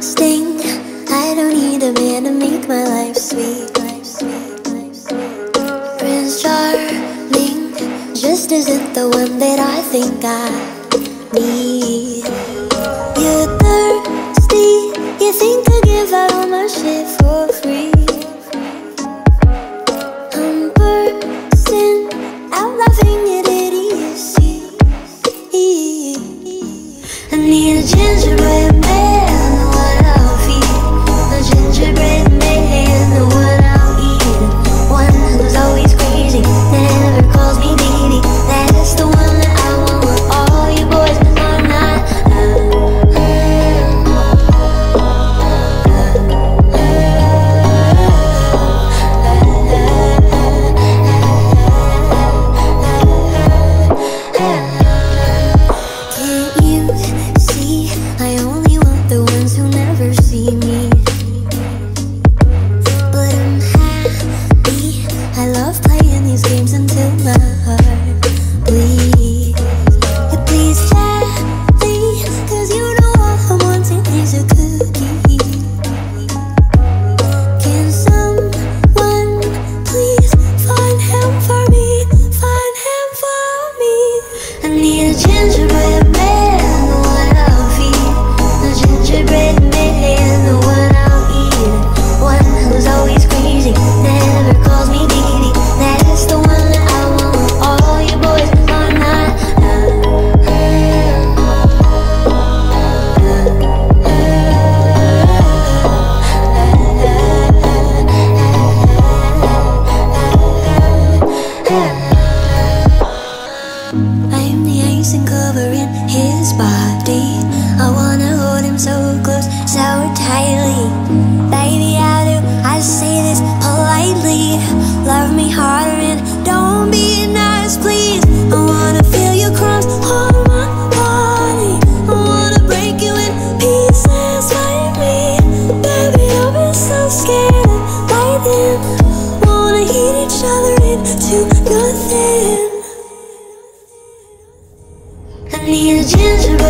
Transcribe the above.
sting. I don't need a man to make my life sweet. Prince Charming just isn't the one that I think I need. You're thirsty, you think I give out all my shit for I'm the icing covering his body. I wanna hold him so close, so tightly. Baby, I do. I say this politely. Love me harder and don't be nice, please. I wanna feel your crumbs on my body. I wanna break you in pieces. Baby, I've been so scared of. Wanna heat each other into. ginger